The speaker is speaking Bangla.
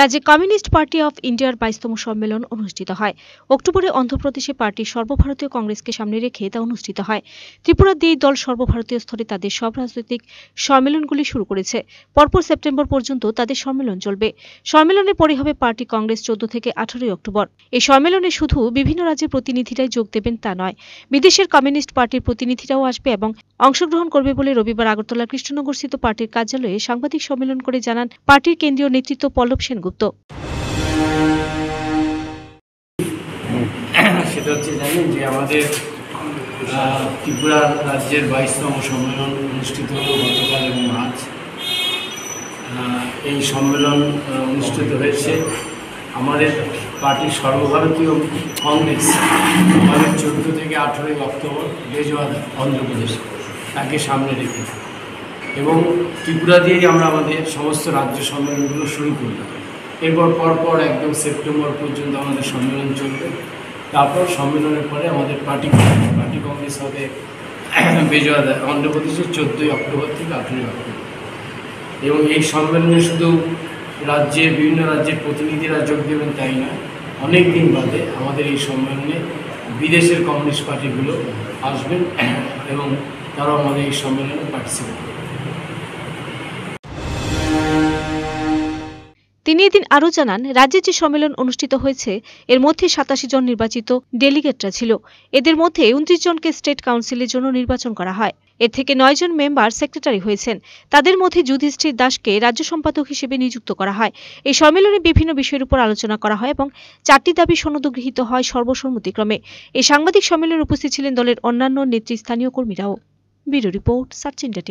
রাজ্যে কমিউনিস্ট পার্টি অফ ইন্ডিয়ার বাইশতম সম্মেলন অনুষ্ঠিত হয়। অক্টোবরে অন্ধ্রপ্রদেশে পার্টির সর্বভারতীয় কংগ্রেসকে সামনে রেখে তা অনুষ্ঠিত হয়। ত্রিপুরা দিয়ে দল সর্বভারতীয় স্তরে তাদের সব রাজনৈতিক সম্মেলনগুলি শুরু করেছে। পরপর সেপ্টেম্বর পর্যন্ত তাদের সম্মেলন চলবে। সম্মেলনের পরে হবে পার্টি কংগ্রেস চোদ্দ থেকে আঠারোই অক্টোবর। এই সম্মেলনে শুধু বিভিন্ন রাজ্যের প্রতিনিধিরাই যোগ দেবেন তা নয়, বিদেশের কমিউনিস্ট পার্টির প্রতিনিধিরাও আসবে এবং অংশগ্রহণ করবে বলে রবিবার আগরতলার কৃষ্ণনগরস্থিত পার্টির কার্যালয়ে সাংবাদিক সম্মেলন করে জানান পার্টির কেন্দ্রীয় নেতৃত্ব পল্লব সেনগুপ্ত সেটা হচ্ছে জানেন যে আমাদের ত্রিপুরা রাজ্যের বাইশতম সম্মেলন অনুষ্ঠিত হলো গতকাল এবং আজ। এই সম্মেলন অনুষ্ঠিত হয়েছে আমাদের পার্টির সর্বভারতীয় কংগ্রেস, আমাদের চোদ্দ থেকে আঠেরোই অক্টোবর বেজওয়াদা অন্ধ্রপ্রদেশ, তাকে সামনে রেখে এবং ত্রিপুরা দিয়েই আমরা আমাদের সমস্ত রাজ্য সম্মেলনগুলো শুরু করি এরপর পরপর একদম সেপ্টেম্বর পর্যন্ত আমাদের সম্মেলন চলবে। তারপর সম্মেলনের পরে আমাদের পার্টি কংগ্রেস পার্টি কংগ্রেস হবে বেজওয়াদা অন্ধ্রপ্রদেশের চোদ্দোই অক্টোবর থেকে আঠেরোই অক্টোবর। এবং এই সম্মেলনে শুধু রাজ্যে, বিভিন্ন রাজ্যের প্রতিনিধিরা যোগ দেবেন তাই নয়, অনেক দিন বাদে আমাদের এই সম্মেলনে বিদেশের কমিউনিস্ট পার্টিগুলো আসবেন এবং তারাও আমাদের এই সম্মেলনে পার্টিসিপেট করবে তিনি এদিন আরও জানান, রাজ্যে যে সম্মেলন অনুষ্ঠিত হয়েছে, এর মধ্যে সাতাশি জন নির্বাচিত ডেলিগেটরা ছিল। এদের মধ্যে উনত্রিশ জনকে স্টেট কাউন্সিলের জন্য নির্বাচন করা হয়। এর থেকে নয় জন মেম্বার সেক্রেটারি হয়েছেন। তাদের মধ্যে যুধিষ্ঠির দাসকে রাজ্য সম্পাদক হিসেবে নিযুক্ত করা হয়। এই সম্মেলনে বিভিন্ন বিষয়ের উপর আলোচনা করা হয় এবং চারটি দাবি সনদ গৃহীত হয় সর্বসম্মতিক্রমে। এই সাংবাদিক সম্মেলনে উপস্থিত ছিলেন দলের অন্যান্য নেতৃস্থানীয় কর্মীরাও। Bureau report, search India